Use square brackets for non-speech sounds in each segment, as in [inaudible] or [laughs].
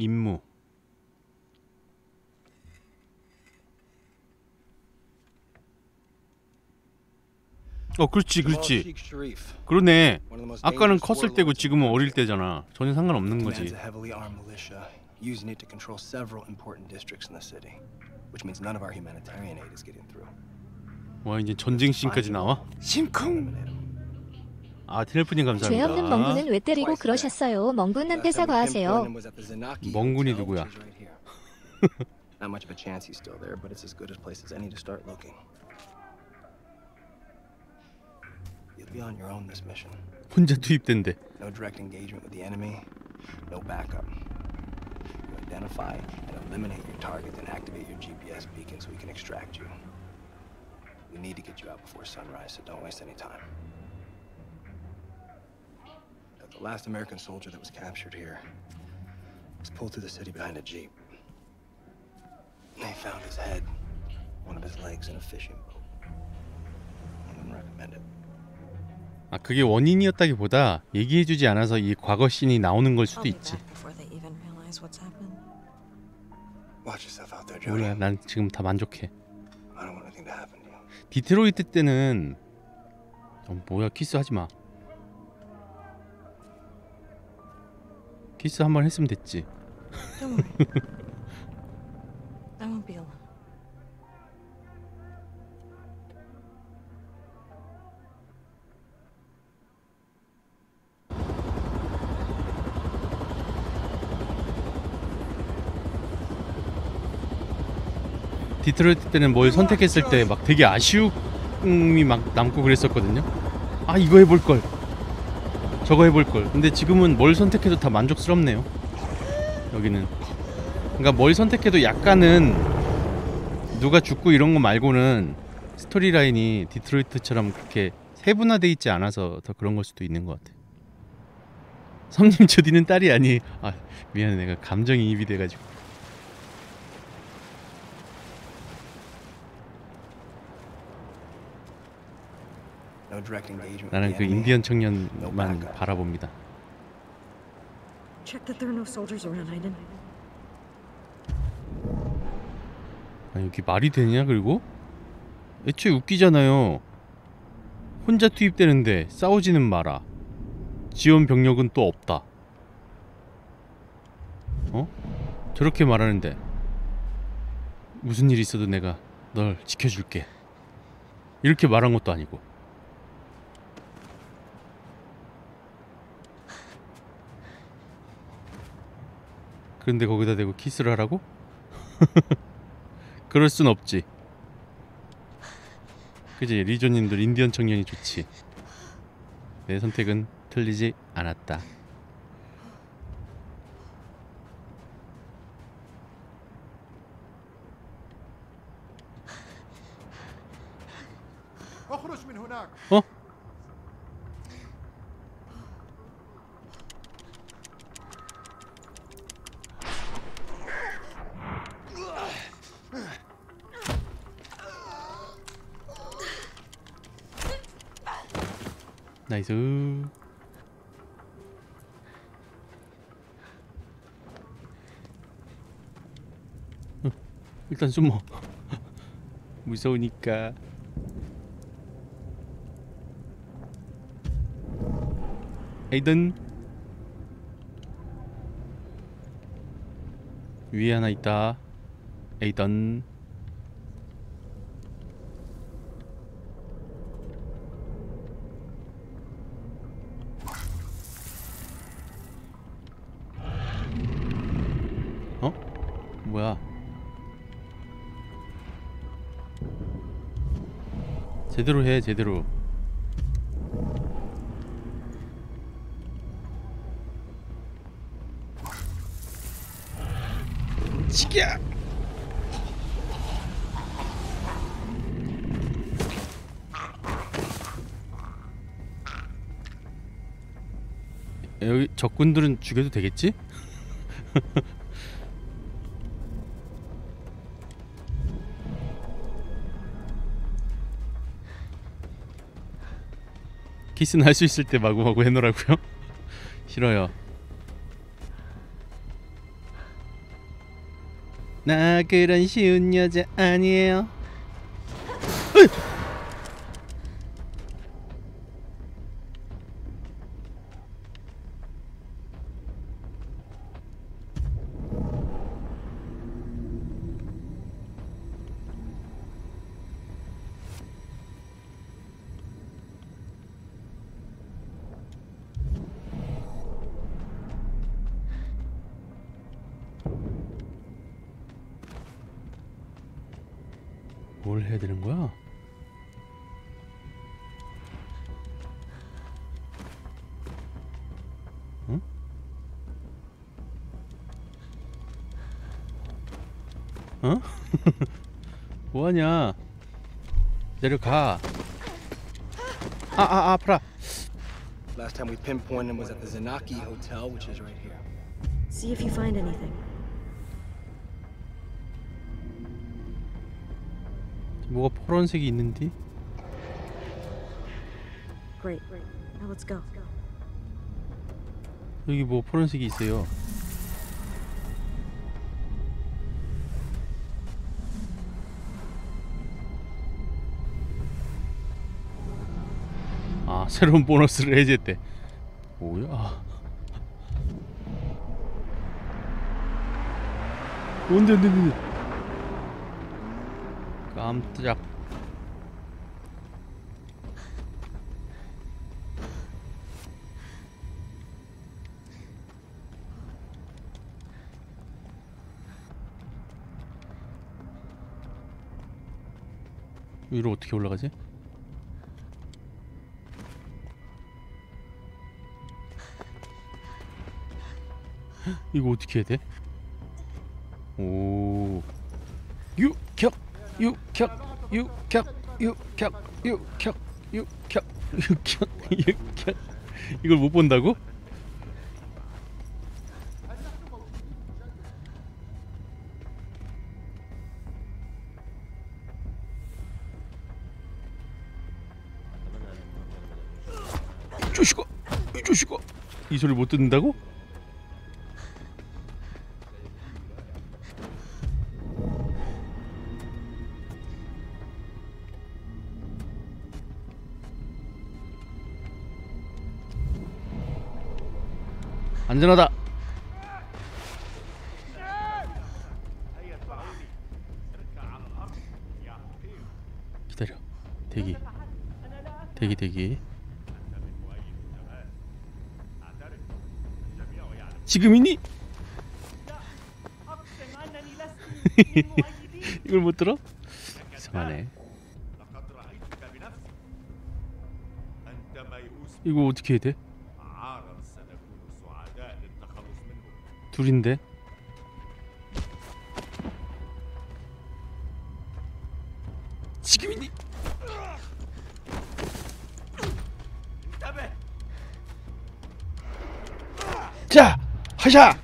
임무 어 그렇지 그렇지 그러네 아까는 컸을 때고 지금은 어릴. 때잖아 전혀 상관없는 거지 using it to control several important districts in the city, which means none of our humanitarian aid is getting through. 와 이제 전쟁 씬까지 나와? 심쿵. 아죄 감사합니다 없는 멍군은 왜 때리고 그러셨어요? 멍군한테 사과하세요. 멍군이 누구야? Not much of a chance he's still there, but it's as good a place as any to start looking. You'll be on your own this mission. 혼자 투입된대 No direct engagement with the enemy, no backup. You identify and eliminate your target, then activate your GPS beacon so we can extract you. We need to get you out before sunrise, so don't waste any time. The last American soldier that was captured here was pulled through the city behind a jeep. They found his head, one of his legs in a fishing boat. I wouldn't recommend it. 아 그게 원인이었다기보다 얘기해주지 않아서 이 과거 씬이 나오는 걸 수도 있지 back before they even realize what's happened. Watch yourself out there, Jody. 몰라 난 지금 다 만족해 I don't want anything to happen to you. 디트로이트 때는 어, 뭐야 키스하지 마 키스 한 번 했으면 됐지. 디트로이트 때는 뭘 선택했을 때 막 되게 아쉬움이 막 남고 그랬었거든요. 아 이거 해볼 걸, 저거 해볼 걸. 근데 지금은 뭘 선택해도 다 만족스럽네요. 여기는. 그러니까 뭘 선택해도 약간은 누가 죽고 이런 거 말고는 스토리 라인이 디트로이트처럼 그렇게 세분화돼 있지 않아서 더 그런 걸 수도 있는 것 같아. 성님 조디는 딸이 아니. 아 미안해 내가 감정이입이 돼가지고. No direct engagement with 나는 그. 인디언 청년만 바라봅니다. 아, 여기 말이 되냐 그리고? 애초에 웃기잖아요. 혼자 투입되는데 싸우지는 마라. 지원 병력은 또 없다. 어? 저렇게 말하는데 무슨 일 있어도 내가 널 지켜줄게. 이렇게 말한 것도 아니고. 그런데 거기다 대고 키스를 하라고? [laughs] 그럴 순 없지. 그지 리조님들 인디언 청년이 좋지. 내 선택은 틀리지 않았다. 나이스. 어, 일단 숨어. [laughs] 무서우니까. 에이든 위에 하나 있다. 에이든 제대로 해, 제대로. 치기야. 여기 적군들은 죽여도 되겠지? 키스는 할 수 있을 때 마구마구 해놓으라고요? [laughs] 싫어요 나 그런 쉬운 여자 아니에요 뭘 해야 되는 거야? 응? 어? 뭐하냐? 내려가. 아, 아, 아파라. Last time we pinpointed him was at the Zanaki Hotel, which is right here. See if you find anything. 뭐가 파란색이 있는데? Great. Now let's go. 여기 뭐 파란색이 있어요. 아 새로운 보너스를 해제했대. 뭐야? 뭔데 뭔데 뭔데? 깜짝. 위로 어떻게 올라가지? 헉, 이거 어떻게 해야 돼? 격 육격 육격 육격 육격 육격 육격 이걸 못 본다고? 이 자식아 이 자식아 이 소리 못 듣는다고? 안전하다 기다려 대기 대기 대기 지금 있니? [laughs] 이걸 못 들어? 이상하네 이거 어떻게 해야 돼? 둘인데? 지금이니? 자 하샤!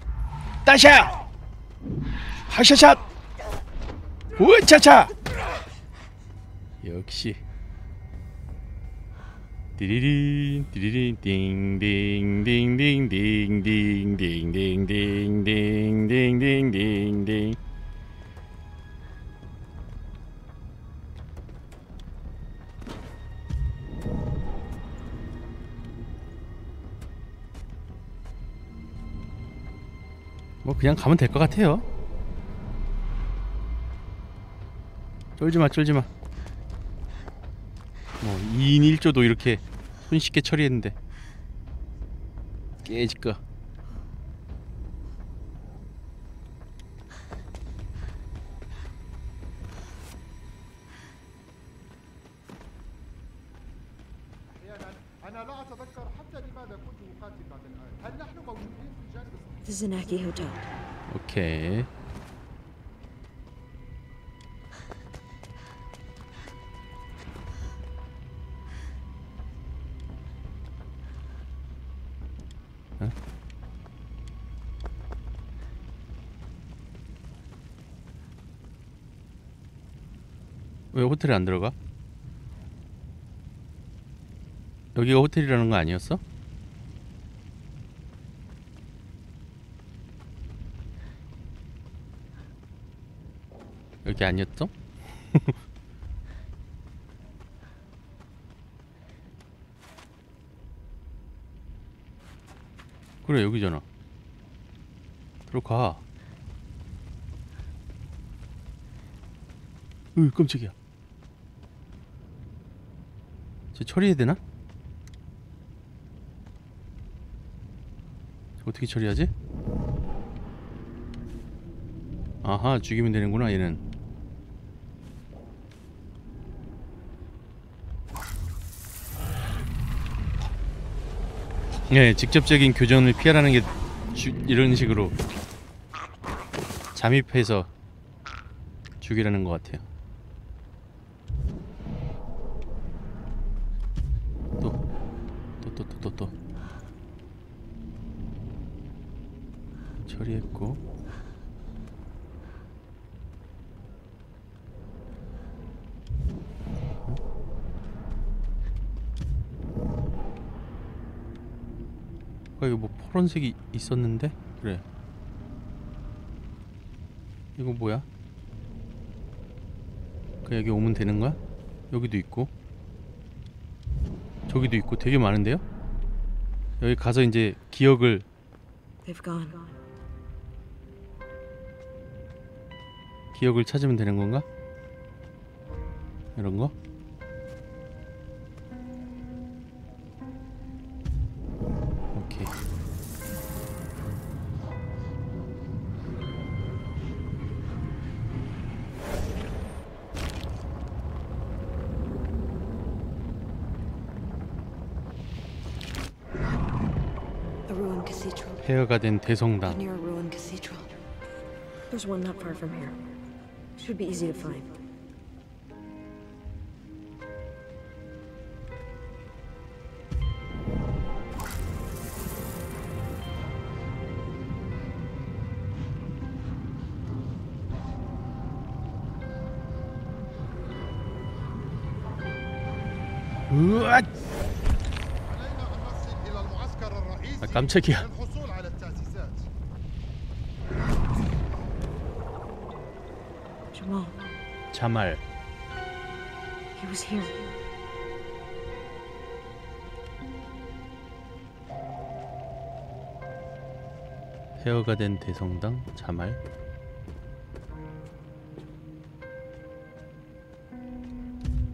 따샤! 하샤샷! 우차차! 역시. 띠리린 띠리린 띵띵띵띵띵띵띵띵띵띵띵띵띵띵 뭐 그냥 가면 될 것 같아요. 쫄지 마, 쫄지 마. 뭐 2인 1조도 이렇게 손쉽게 처리했는데 깨질까? 오케이 호텔에 안 들어가? 여기가 호텔이라는 거 아니었어? 여기 아니었어? [laughs] 그래 여기잖아 들어가 으 깜짝이야 쟤 처리해야 되나? 저 어떻게 처리하지? 아하 죽이면 되는구나 얘는 네 직접적인 교전을 피하라는 게 주, 이런 식으로 잠입해서 죽이라는 것 같아요 또 또 또 또 또 또 처리했고 아까 이거 뭐 파란색이 있었는데? 그래 이거 뭐야? 그 여기 오면 되는 거야? 여기도 있고 저기도 있고 되게 많은데요? 여기 가서 이제 기억을. 기억을 찾으면 되는 건가? 이런 거? 오래된 대성당. There's one not far from here. Should be easy to find. 아, 깜짝이야. 말. he was here. 폐허가 된 대성당 자말.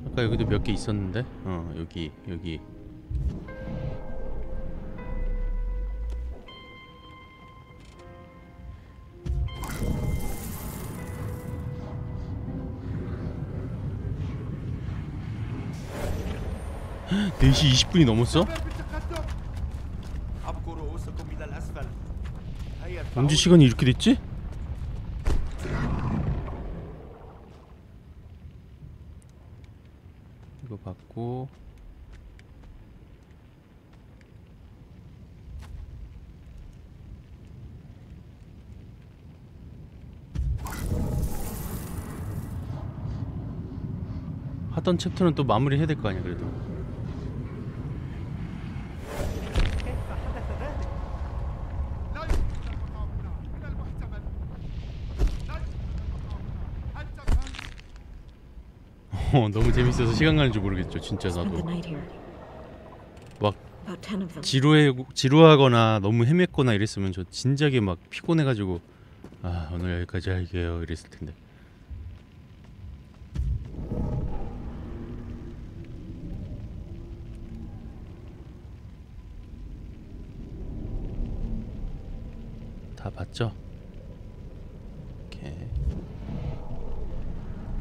아까 여기도 몇 개 있었는데. 어, 여기 여기. 4시 20분이 넘었어? 언제 시간이 이렇게 됐지? 이거 받고 하던 챕터는 또 마무리 해야 될 거 아니야 그래도 어, [laughs] 너무 재밌어서 시간 가는 줄 모르겠죠 진짜 나도. 막. 지루해 지루하거나 너무 헤맸거나 이랬으면 저 진작에 막 피곤해가지고 아 오늘 여기까지 할게요 이랬을 텐데 다 봤죠? 오케이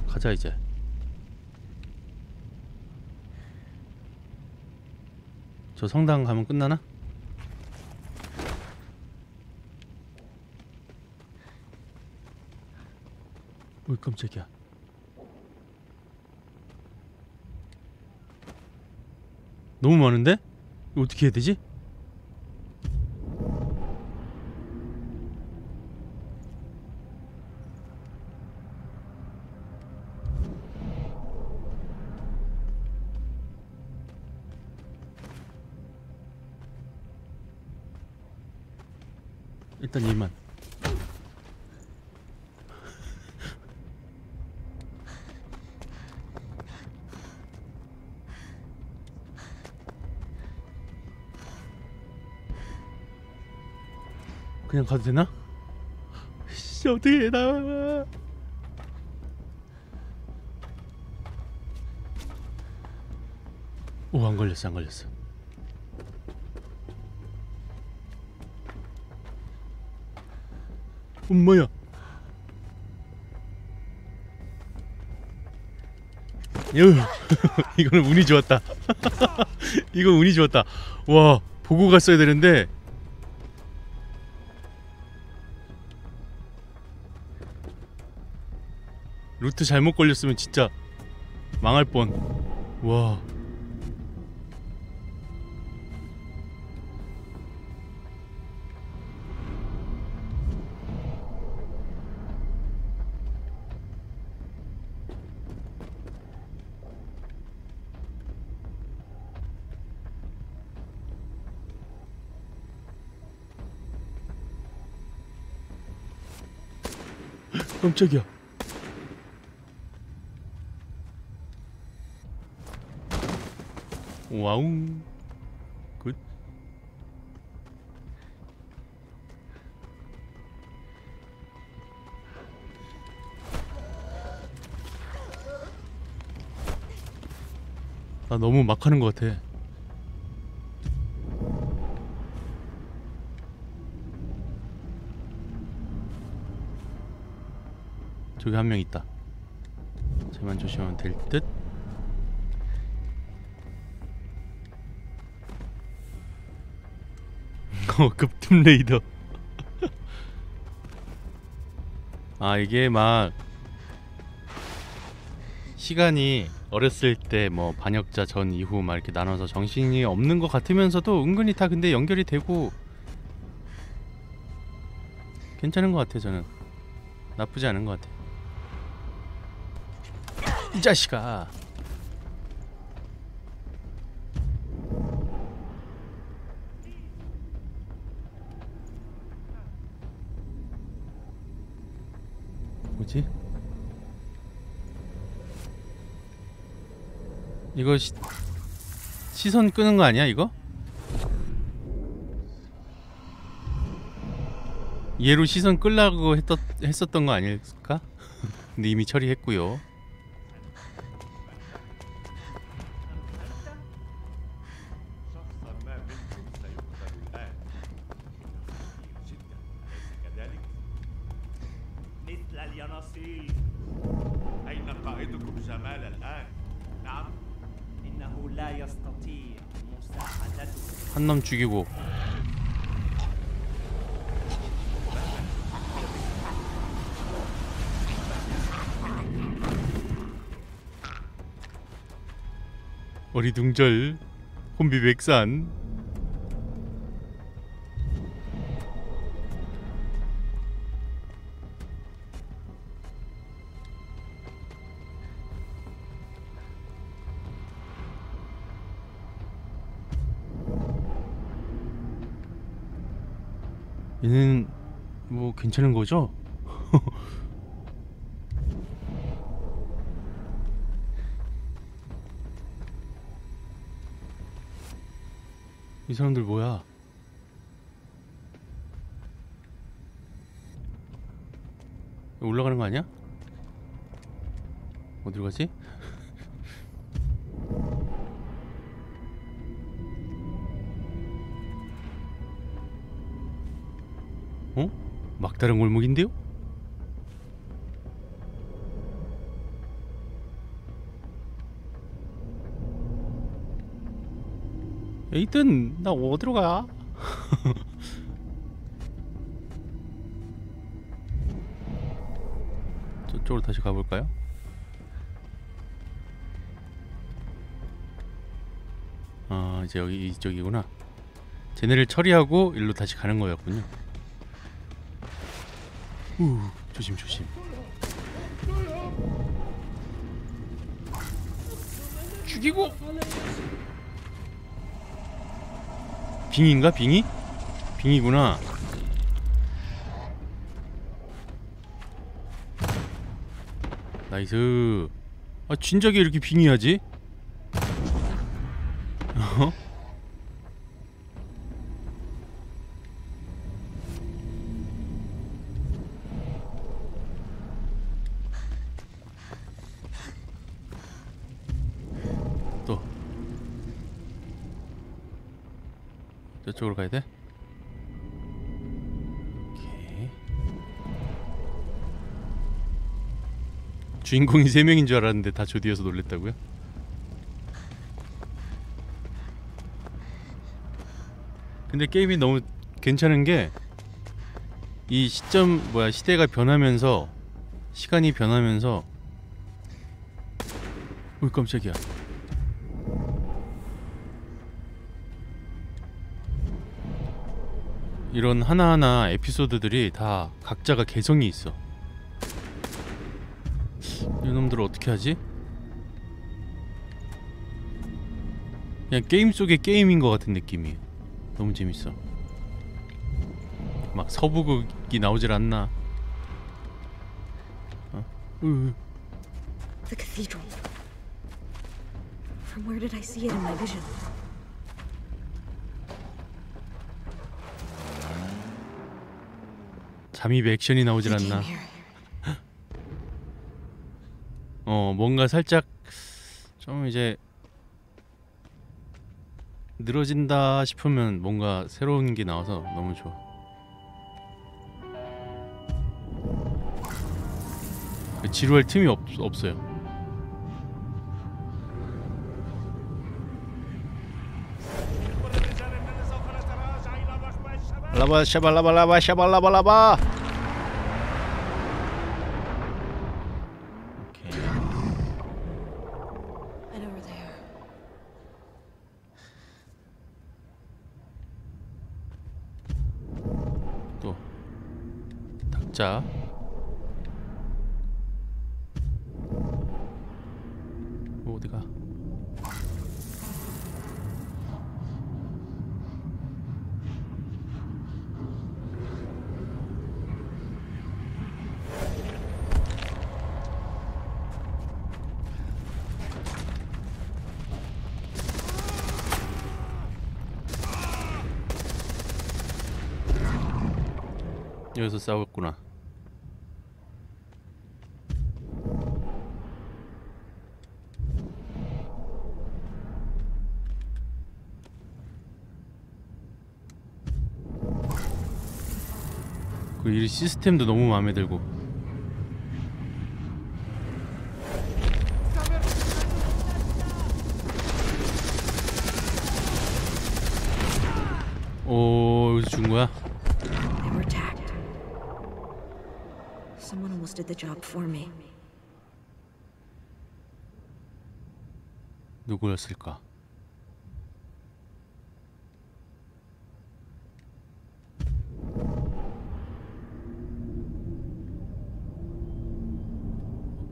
가자 이제 저 성당 가면 끝나나? 어이 깜짝이야 너무 많은데? 어떻게 해야 되지? 일단 이만 그냥 가도 되나? 씨 어떻게 나 오, 안 걸렸어, 안 걸렸어. 엄마야. 유, [laughs] 이거는 운이 좋았다. [laughs] 이거 운이 좋았다. 와, 보고 갔어야 되는데. 루트 잘못 걸렸으면 진짜 망할 뻔. 와. 깜짝이야. 와우. 굿. 나 너무 막 하는 것 같아. 저기 한 명 있다. 쟤만 조심하면 될 듯. [laughs] 어, 급팀 레이더. [laughs] 아, 이게 막 시간이 어렸을 때 뭐 반역자 전 이후 막 이렇게 나눠서 정신이 없는 것 같으면서도 은근히 다 근데 연결이 되고 괜찮은 것 같아요, 저는. 나쁘지 않은 것 같아요. 이 자식아. 뭐지? 이거 시, 시선 끄는 거 아니야 이거? 얘로 시선 끌라고 했었, 했었던 거 아닐까? 근데 이미 처리했고요 죽이고. 어리둥절 혼비 백산 괜찮은 거죠? [laughs] 이 사람들 뭐야? 올라가는 거 아니야? 어디로 가지? 막다른 골목인데요? 에이든 나 어디로 가? [laughs] 저쪽으로 다시 가볼까요? 아 이제 여기 이쪽이구나 쟤네를 처리하고 일로 다시 가는 거였군요 우 조심 조심 죽이고 빙인가 빙이? 빙이구나 nice 아 진작에 이렇게 빙의하지? 주인공이 세 명인 줄 알았는데 다 조디여서 놀랬다고요? 근데 게임이 너무 괜찮은 게 이 시점 뭐야 시대가 변하면서 시간이 변하면서 오 깜짝이야 이런 하나하나 에피소드들이 다 각자가 개성이 있어 이놈들을 어떻게 하지? 그냥 게임 속의 게임인 것 같은 느낌이 너무 재밌어 막 서부극이 나오질 않나 어? 으, The cathedral. From where did I see it in my vision? 잠입 액션이 나오질 않나 came here. 어 뭔가 살짝 좀 이제 늘어진다 싶으면 뭔가 새로운 게 나와서 너무 좋아. 지루할 틈이 없, 없어요. 라바 샤바 라바 라바 샤바 라바 라바. 여기서 싸웠구나. 그리고 이 시스템도 너무 마음에 들고 오 여기서 준 거야? They were attacked. Someone almost did the job for me. 누구였을까?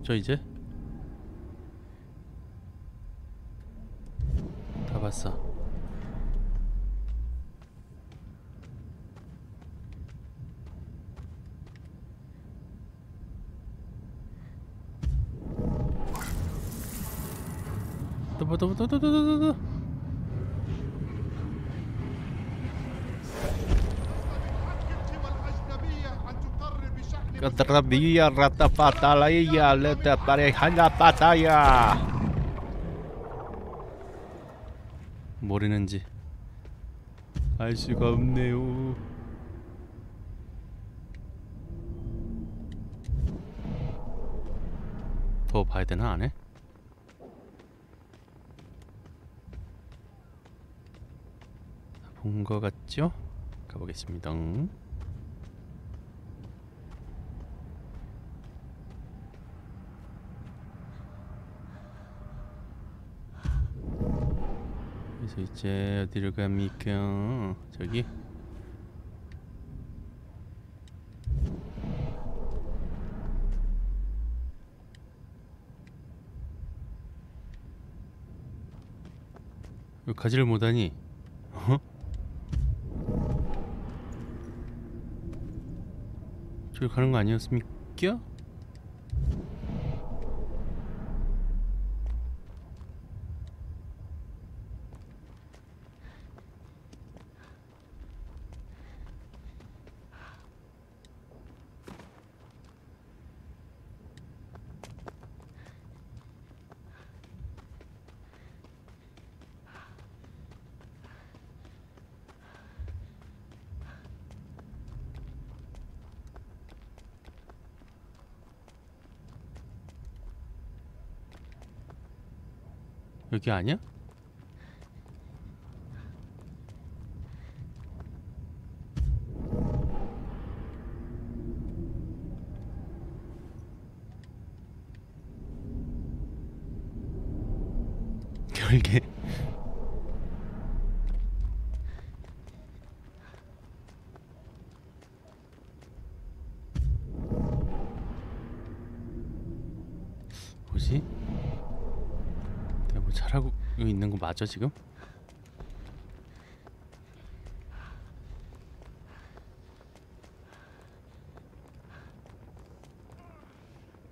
저 이제 다 봤어. 도도도도도도 Contravía ratapatalaía, leta parejana pataya. 모르는지 알 수가 없네요. 더 봐야 되나 안 해? 본거 같죠? 가보겠습니다. 그래서 이제 어디로 갑니까? 저기 왜 가지를 못하니? 어? 저기 가는 거 아니었습니까? 여기 아니야? 결계 뭐지? 내가 뭐 잘하고 있는 거 맞아 지금?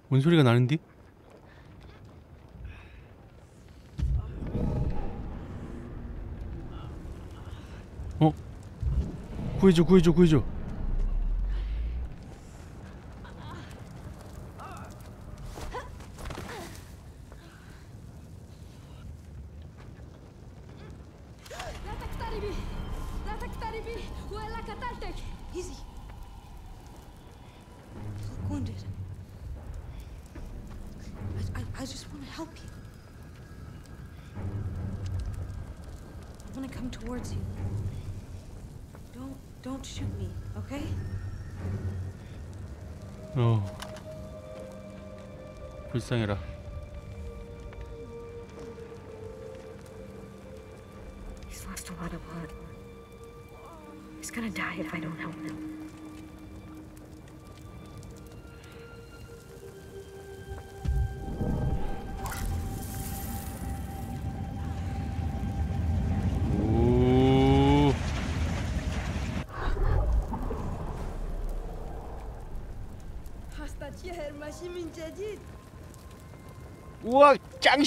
뭔 소리가 나는디? 어? 구해줘 구해줘 구해줘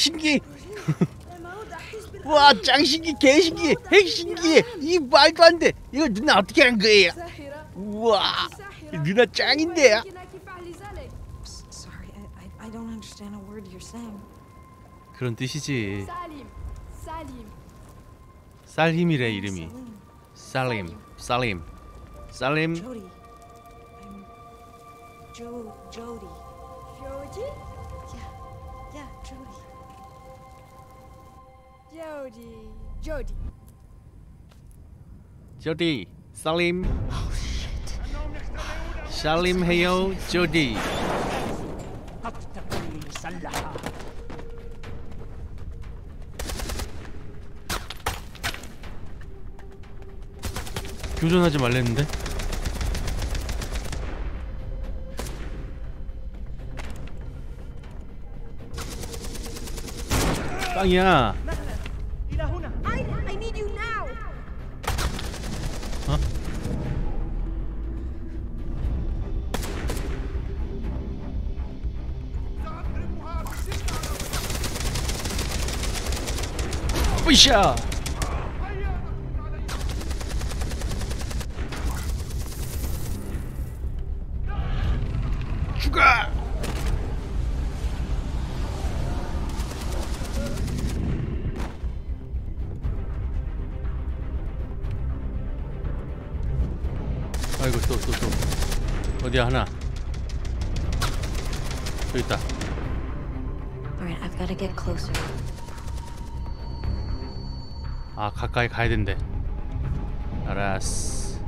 신기. 와 짱신기 개신기 핵신기. 이 말도 안돼. 이거 누나 어떻게 한 거예요? 우와 누나 짱인데. 그런 뜻이지. 살힘이래 이름이. 살림 살림. 살림. 조디 조디 살림 살림 해요 조디 교전하지 말랬는데? 빵이야 Asia! Sugar! 아이고 또또또 또, 또. 어디야 하나 여기 Alright, I've got to get closer. 아 가까이 가야 된대. 알았어.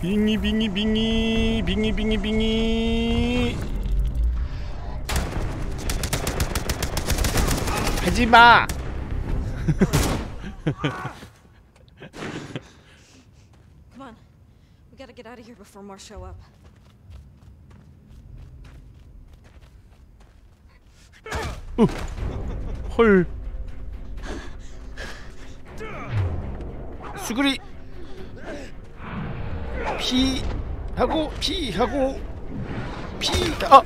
빙이 빙이 빙이 빙이 빙이 빙이. 하지마 [laughs] Come on. We got to before more show up. 헐 수그리 피하고 피하고 피아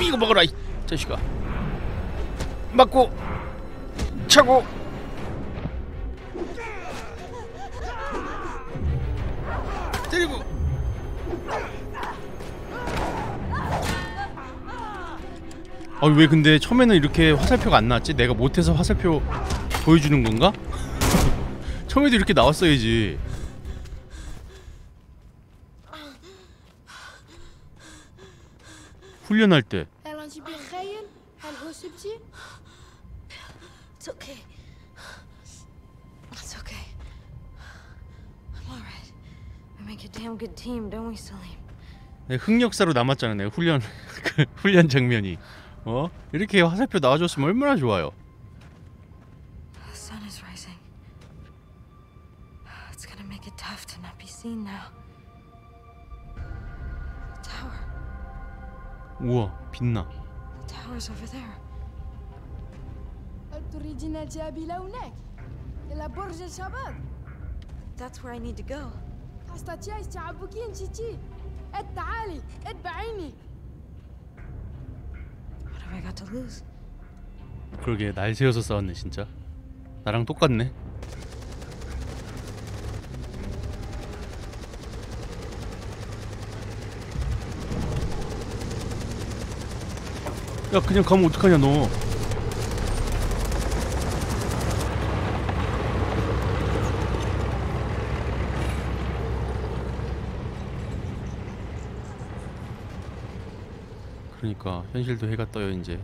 이거 먹어라 이 자식아 맞고 차고 때리고 아왜 근데 처음에는 이렇게 화살표가 안 나왔지? 내가 못해서 화살표 보여주는 건가? [laughs] 처음에도 이렇게 나왔어야지. 훈련할 때 damn good team, don't we, Salim? 네, 흑역사로 남았잖아요. 훈련 그 훈련 장면이. 어? 이렇게 화살표 나와줬으면 얼마나 좋아요. The sun is rising. It's gonna make it tough to not be seen now. The tower. 우와 빛나. The tower's over there. هل تريدين الذهاب إلى هناك؟ إلى برج الشباب That's where I need to go. تستطيع استيعابك نسيتي تعالي اتبعيني What have I got to lose? 그러게 날 세워서 싸웠네 진짜. 나랑 똑같네. 야 그냥 가면 어떡하냐 너. 그러니까 현실도 해가 떠요 이제.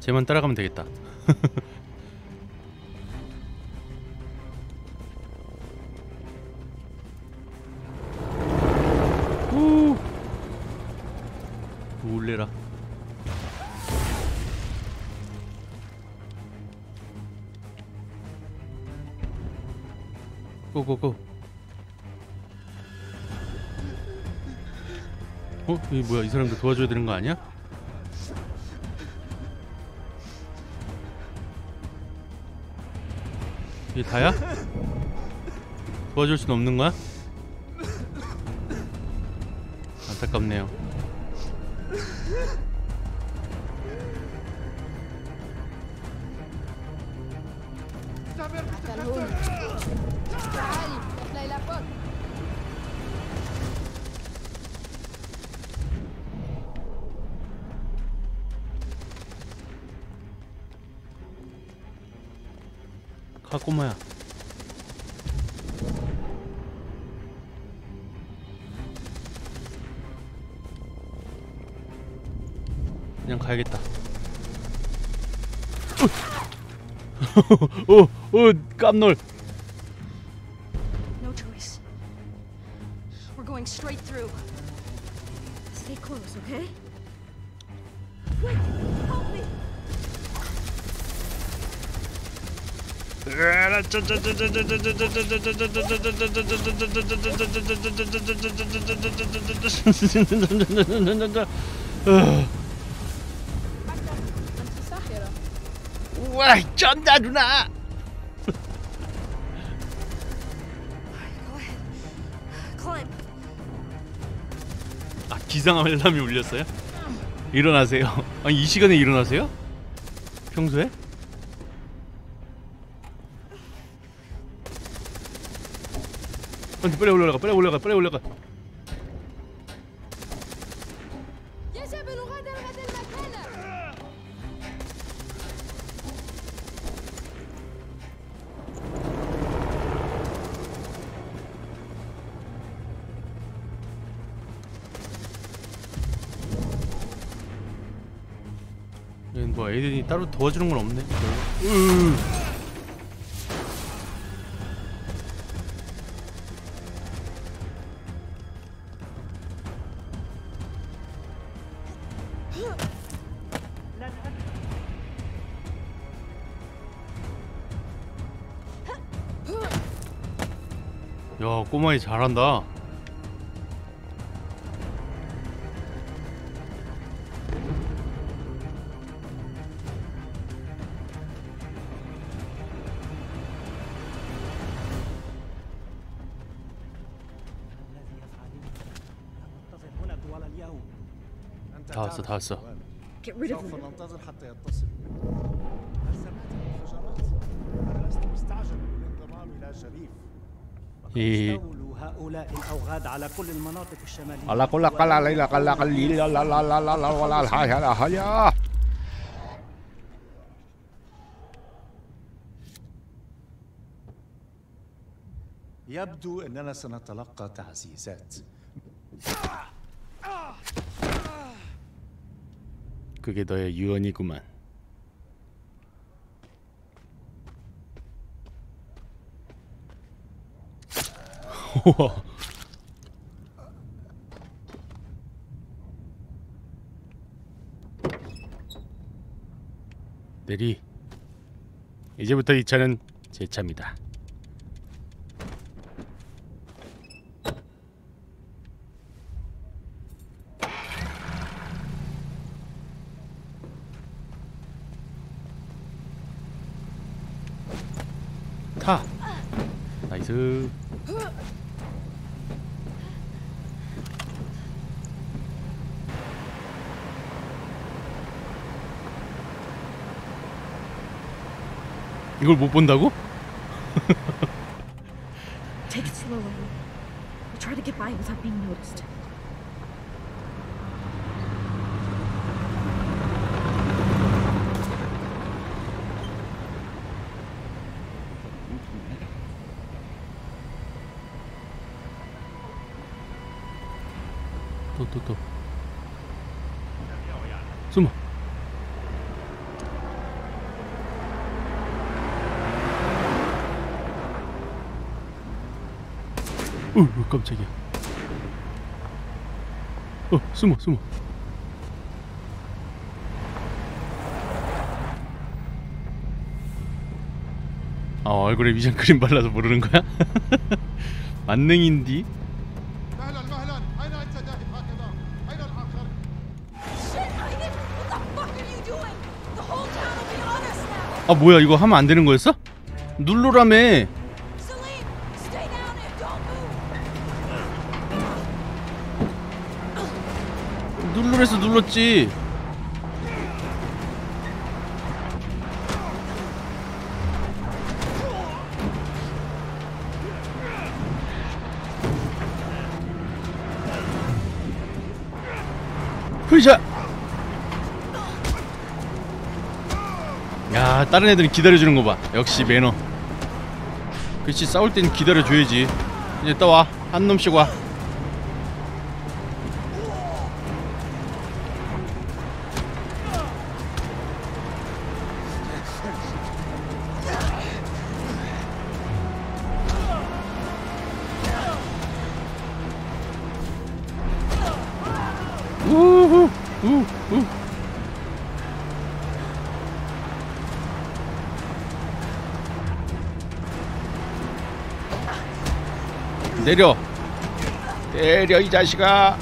쟤만 따라가면 되겠다. [laughs] 이 뭐야? 이 사람도 도와줘야 되는 거 아니야? 이게 다야? 도와줄 순 없는 거야? 안타깝네요. 오, [laughs] 오, oh, oh, 깜놀. No choice. We're going straight through. Stay close, okay? Help me. [laughs] 와, 쩐다 누나. 아, 기상 알람이 울렸어요? 일어나세요. 아니, 이 시간에 일어나세요? 평소에? 빨리 올라가, 빨리 올라가, 빨리 올라가. 따로 도와주는 건 없네. 으. 야 꼬마이 잘한다. خلصت هسه سوف ننتظر حتى يتصل هل سمعت الانفجارات؟ أنا لست مستعجلا بالانضمام إلى شريف. إيه. استولوا هؤلاء الأوغاد على كل المناطق الشمالية. على كل لا لا لا لا لا ولا لا يبدو أننا سنتلقى تعزيزات. 그게 너의 유언이구만. 우와. 내리. 이제부터 이 차는 제 차입니다. 타. 나이스. 이걸 못 본다고? Take it slowly. We'll try to get by without being noticed. 또 또 또. 숨어. 어, 깜짝이야. 어, 숨어, 숨어. 아, 얼굴에 위장 크림 발라서 모르는 거야? [laughs] 만능인디? 아 뭐야 이거 하면 안 되는 거였어? 눌러라며 눌러래서 눌렀지. 후이샤. 야, 다른 애들은 기다려주는 거 봐. 역시 매너. 그렇지, 싸울 땐 기다려줘야지. 이제 떠와. 한 놈씩 와. 내려. 내려 이 자식아.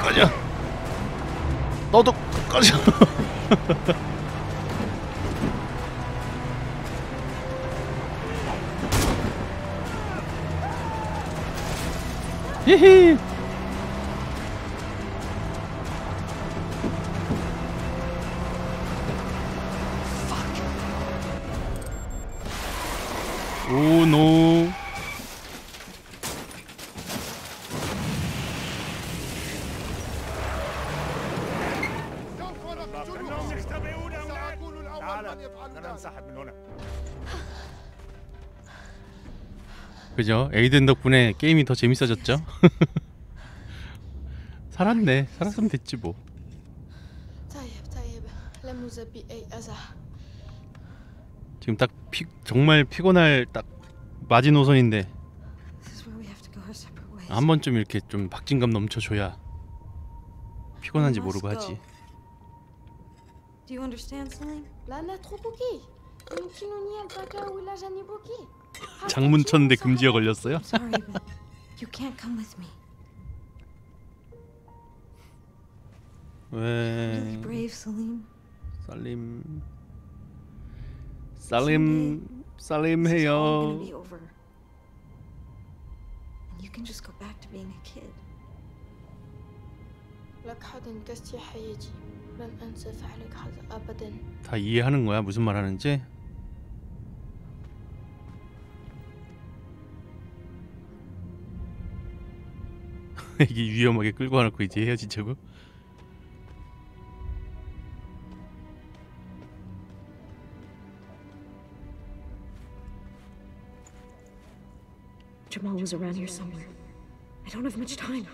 꺼져 너도 꺼져 [laughs] 히히 그죠? 에이든 덕분에 게임이 더 재밌어졌죠? 살았네. 살았으면 됐지 뭐. طيب طيب لا مزبي أي أذى 지금 딱 피, 정말 피곤할 딱 마지노선인데 This is where we have to go our separate ways. 한 번쯤 이렇게 좀 박진감 넘쳐줘야 피곤한지 모르고 Let's 하지. go. Do you understand, Salim? لا أنا تروبوكي يمكنني البقاء ولا جانبك 장문 쳤는데 금지어 걸렸어요? I'm sorry, but you can't come with me. Really 왜 brave, Salim. 살림 살림 살림 This is all gonna 해요. be over. And you can just go back to being a kid. لك حد انقذتي حياتي لن أنسى فعلك هذا أبدا 다 이해하는 거야 무슨 말 하는지 이게 위험하게 끌고 와놓고 이제 헤어지자고 Jamal was around here somewhere. I don't have much time.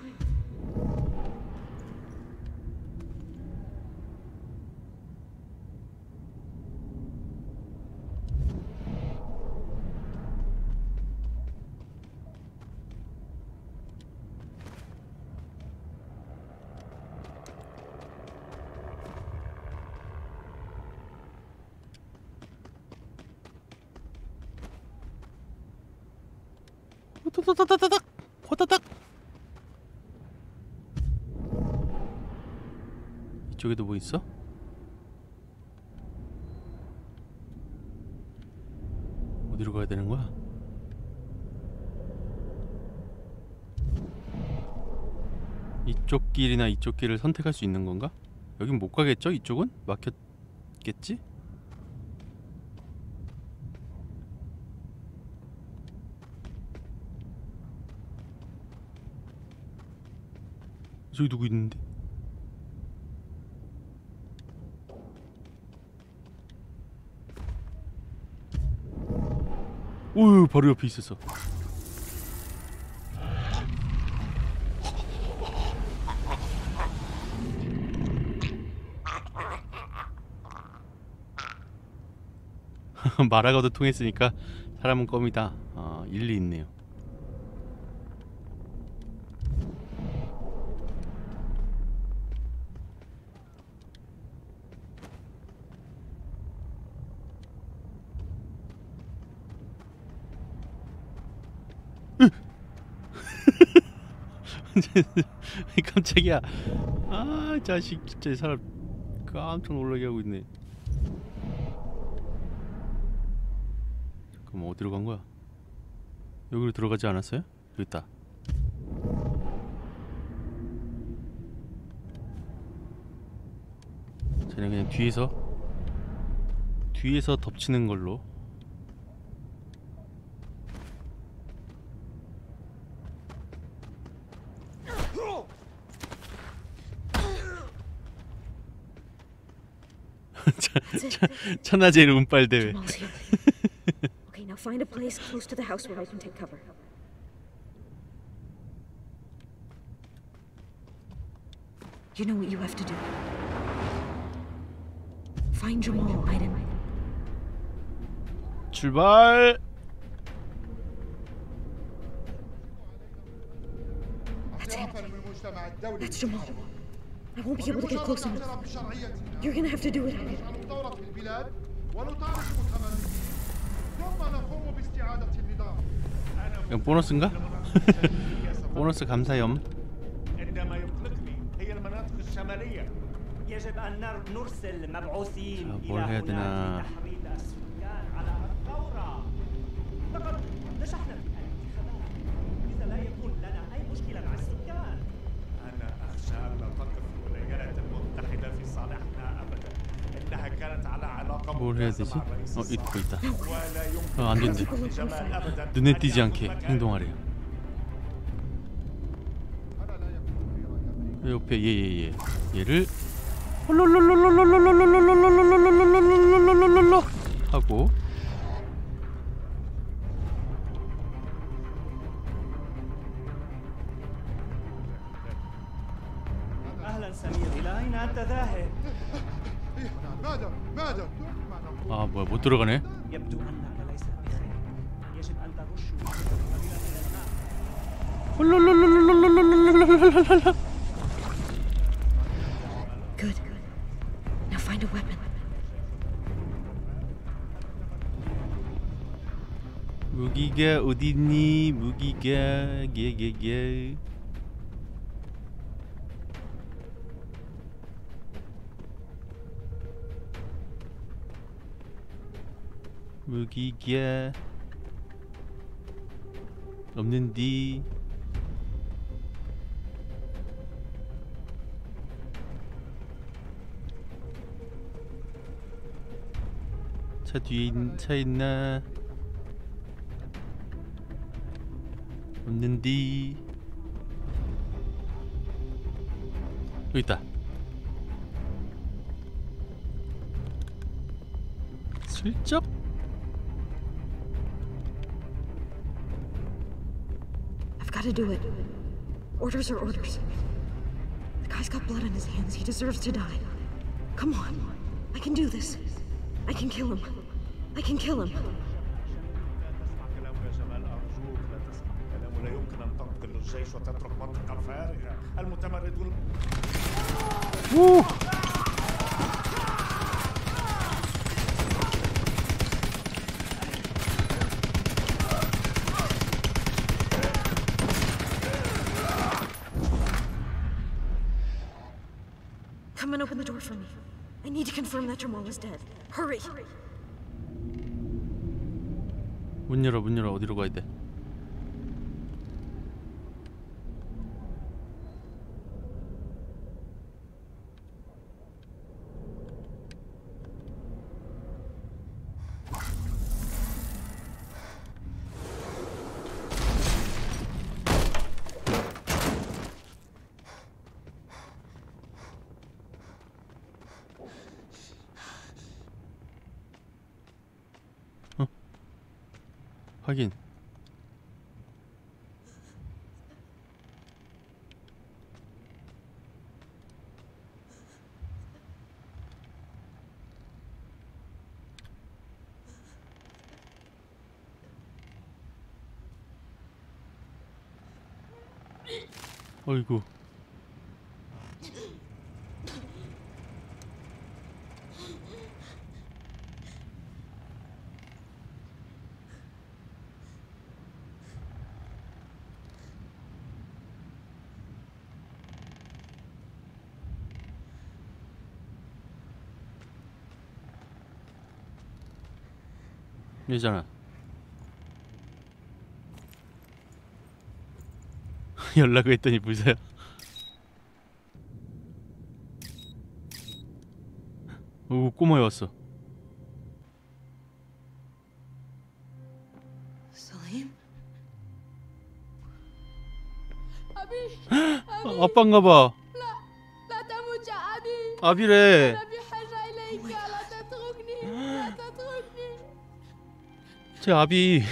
호다다다다닥 호다닥 이쪽에도 뭐 있어? 어디로 가야 되는 거야? 이쪽 길이나 이쪽 길을 선택할 수 있는 건가? 여긴 못 가겠죠? 이쪽은? 막혔겠지? 저기 누구 있는데? 오 바로 옆에 있었어. [laughs] 말하고도 통했으니까 사람은 껌이다. 아 일리 있네요 [laughs] 깜짝이야 아 자식 진짜 이 사람 깜짝 놀라게 하고 있네 그럼 어디로 간 거야? 여기로 들어가지 않았어요? 여기 있다 쟤는 그냥 뒤에서 뒤에서 덮치는 걸로 천하제일 운빨 대회. okay, now find a place close to the house where I can take cover. You know what you have to do. Find Jamal, Aiden. 출발. That's him. That's Jamal. I won't be able to get close enough. You're gonna have to do it, Ahmed. 이건 보너스인가? 보너스 감사염. 자, 뭘 해야 되나? 뭘 해야 되지? 어 잊고 있다. 어 안된대. 눈에 띄지 않게 행동하래요. 옆에 얘얘얘. 얘를 홀로로로로로로로로로로로로로로로로로로로 하고 들어가네. 무기가 어딨니? 무기가 게게게. 무기 기에 없는디. 차 뒤에 차 있나 없는디. 여기 있다. 슬쩍 gotta do it. Orders are orders. The guy's got blood on his hands. He deserves to die. Come on. I can do this. I can kill him. I can kill him. Woo! Jamal is dead. Hurry! 문 열어 문 열어 어디로 가야 돼? 확인. 어이구. 얘잖아. [laughs] 연락을 했더니 보세요. 오 꼬마에 왔어. 아, 아빠인가봐. 아비래. 제 아비.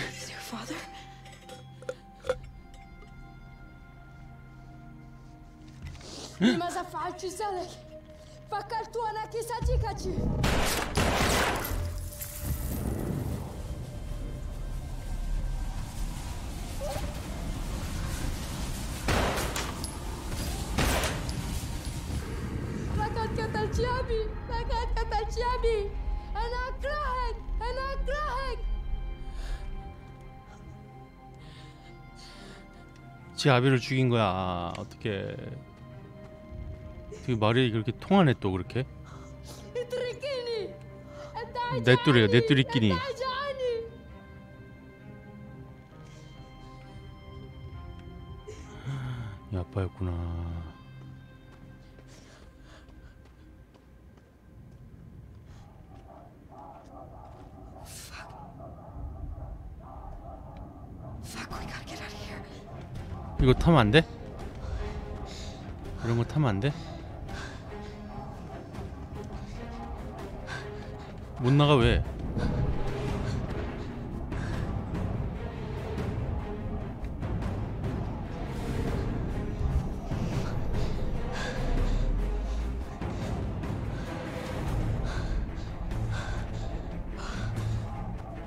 같이 아비를 죽인 거야. 어떻게? 어떻게 말이 그렇게 통하네 또 그렇게? 내뚜리야 내뚜리끼니. 아빠였구나. 이거 타면 안 돼? 이런 거 타면 안 돼? 못 나가 왜?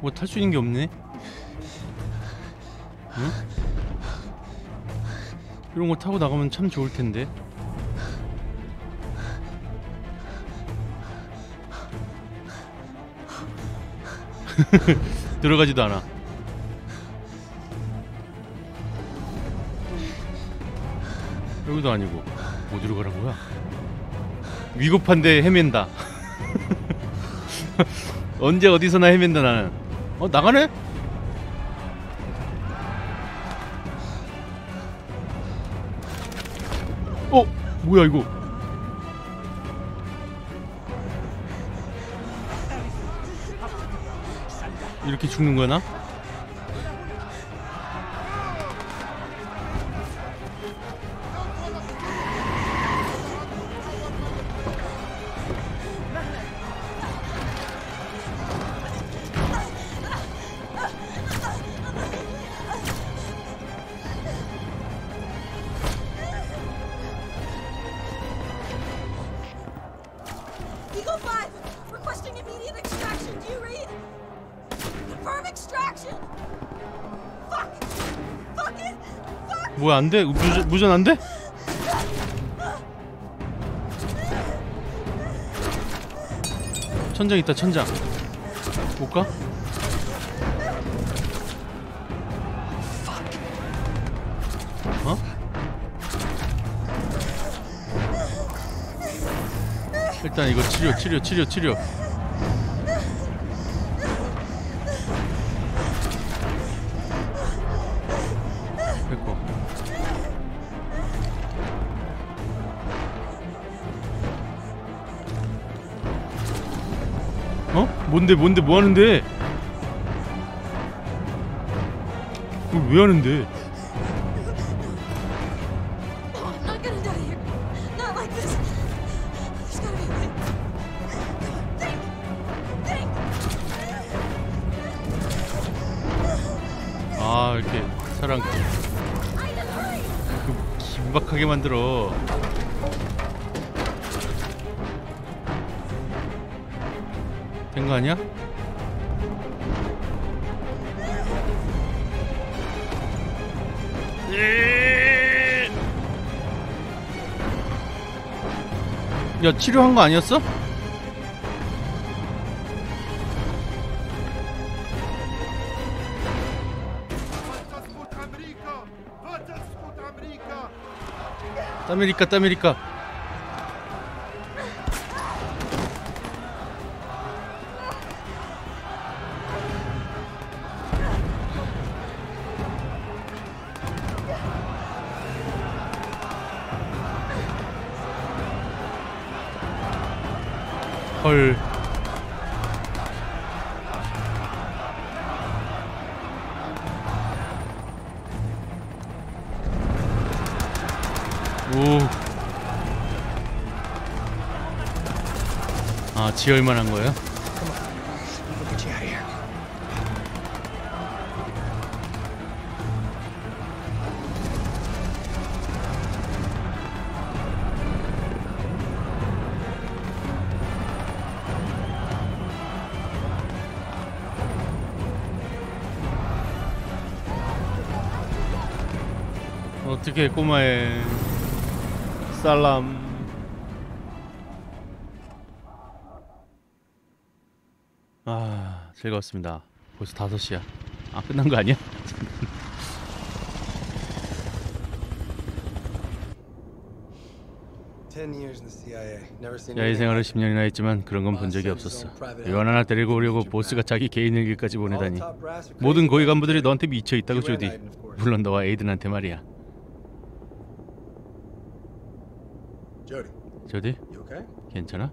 뭐 탈 수 있는 게 없네? 이런 거 타고 나가면 참 좋을 텐데. [laughs] 들어가지도 않아. 여기도 아니고 어디로 가란 거야? 위급한데 헤맨다. [laughs] 언제 어디서나 헤맨다 나는. 어 나가네? 뭐야 이거 이렇게 죽는 거나? 뭐야 안 돼? 무전, 무전 안 돼? 천장 있다 천장 못 가? 어? 일단 이거 치료 치료 치료 치료 뭔데 뭔데 뭐 하는데? 그걸 왜 하는데? 야 치료한 거 아니었어? 따메리카 따메리카 헐 오. 아, 지혈만 한 거예요? 어떻게 꼬마의 살람. 아 즐거웠습니다. 벌써 5시야. 아 끝난 거 아니야? [laughs] 야외 anything 생활을 like it. 10년이나 했지만 그런 건 본 적이 없었어. 요원 하나 데리고 오려고 보스가 자기 개인 일기까지 보내다니. 모든 고위 간부들이 너한테 미쳐 있다고 조디. 물론 너와 에이든한테 말이야 Okay? 괜찮아?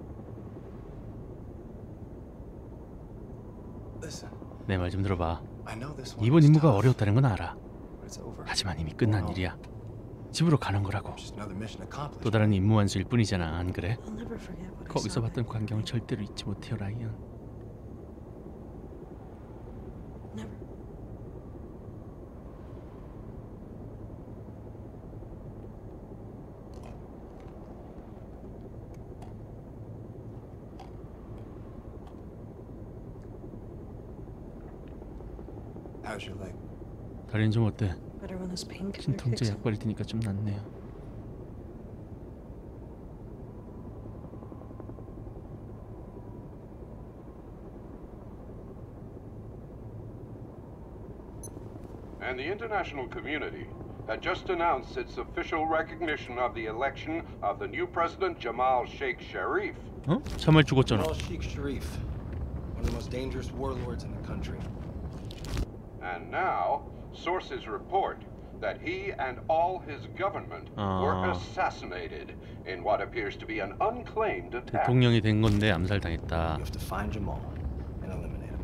Listen, 내말 좀 들어봐 I know this one 이번 임무가 어려웠다는 건 알아 but it's over. 하지만 이미 끝난 일이야 집으로 가는 거라고 Just another mission accomplished. 또 다른 임무 완수일 뿐이잖아 안 그래? I'll never forget what I 거기서. 봤던 광경을 절대로 잊지 못해요 라이언 How's your leg? 다리는 좀 어때? Better when this painkiller 진통제 kicks in. 약 바를 테니까 좀 낫네요 and the international community had just announced its official recognition of the election of the new president Jamal Sheikh Sharif. 어? 참말 죽었잖아 Jamal Sheikh Sharif, one of the most dangerous warlords in the country. And now, sources report that he and all his government were Ah. assassinated in what appears to be an unclaimed attack. 대통령이 된 건데 암살당했다 You have to find Jamal and eliminate him.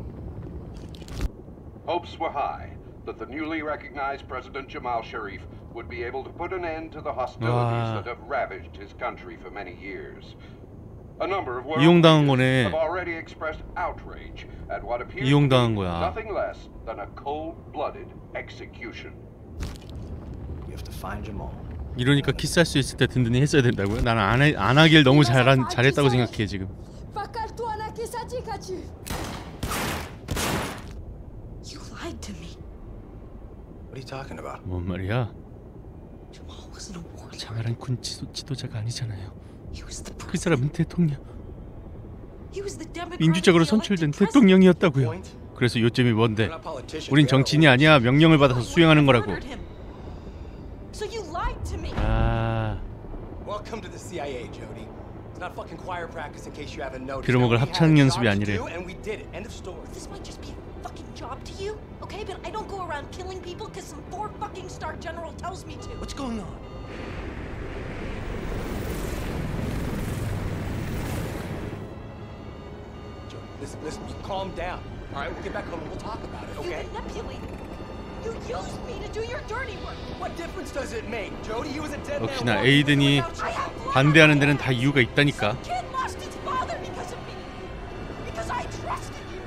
Hopes were high that the newly recognized President Jamal Sharif would be able to put an end to the hostilities 와. that have ravaged his country for many years. 이용당한 거네. 이용당한 거야. 이러니까 키스할 수 있을 때 든든히 했어야 된다고요? 나는 안, 안 하길 너무 잘한, 잘했다고 생각해 지금. 뭔 말이야? 장아란 군 지도, 지도자가 아니잖아요. 그 사람은 대통령 He was the democratically 민주적으로 선출된 president. 대통령이었다고요? 그래서 요점이 뭔데. 우린 정치인이 아니야 명령을 받아서 수행하는 거라고. 아 had 합창 연습이 아니래. do, And we did it. End of story. This might just be a fucking job to you, okay? But I don't go around killing people because some four fucking star general tells me to. What's going on? listen, listen. You calm down. All right, we'll get back home and we'll talk about it, okay? You manipulate. You used me to do your dirty work. What difference does it make, Jody? He was a dead man. 역시나 walking away 에이든이 without you. I have blood 반대하는 on my 데는 다 hands. 이유가 있다니까 Some kid lost his father because of me. Because I trusted you.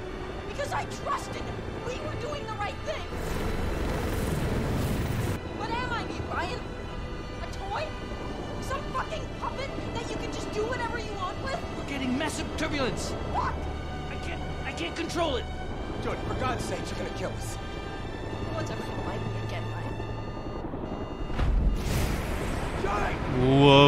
Because I trusted we were doing the right thing. What am I, me, Ryan? A toy? Some fucking puppet that you can just do whatever you want with? We're getting massive turbulence. can't control it. Dude, for God's sake, you're gonna kill us. No one's ever gonna like me again, Ryan. 우와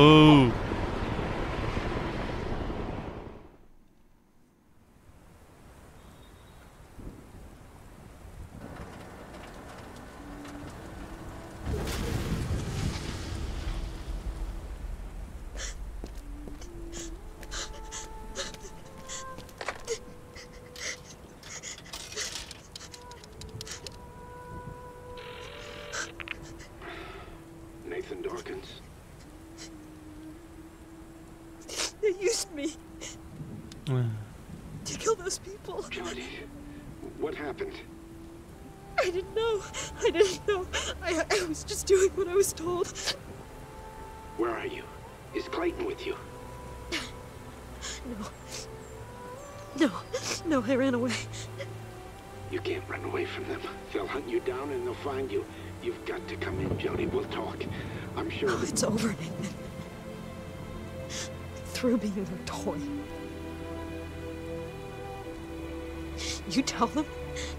tell them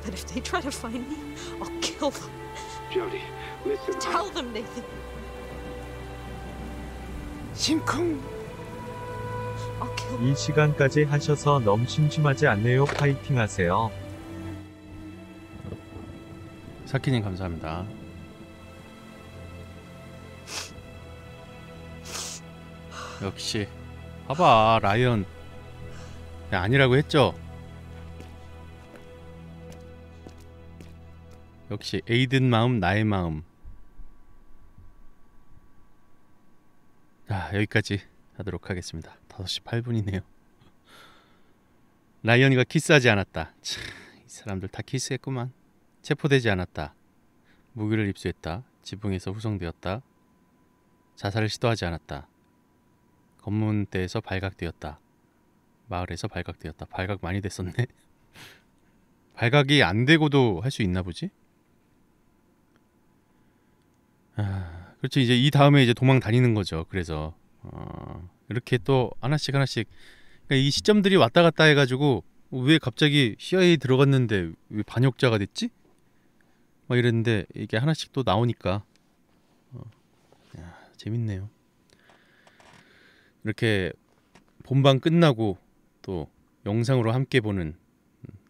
that if they try to find me, I'll kill them. Jody, listen. Tell them, Nathan. 심쿵 I'll kill 이 시간까지 하셔서 너무 심심하지 않네요. 파이팅 하세요. 사키님 감사합니다 역시 봐봐 라이언 야, 아니라고 했죠 역시 에이든 마음 나의 마음. 자 여기까지 하도록 하겠습니다. 5시 8분이네요. 라이언이가 키스하지 않았다. 참, 이 사람들 다 키스했구만. 체포되지 않았다. 무기를 입수했다. 지붕에서 후송되었다. 자살을 시도하지 않았다. 검문대에서 발각되었다. 마을에서 발각되었다. 발각 많이 됐었네. [laughs] 발각이 안 되고도 할 수 있나 보지? 아, 그렇지 이제 이 다음에 이제 도망 다니는 거죠. 그래서 어, 이렇게 또 하나씩 하나씩 그러니까 이 시점들이 왔다 갔다 해가지고 왜 갑자기 CIA 들어갔는데 왜 반역자가 됐지? 막 이랬는데 이게 하나씩 또 나오니까 어, 야, 재밌네요. 이렇게 본방 끝나고 또 영상으로 함께 보는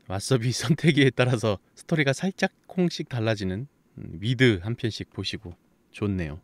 왓썹이 [laughs] 선택에 따라서 스토리가 살짝 콩씩 달라지는 음, 미드 한 편씩 보시고 좋네요.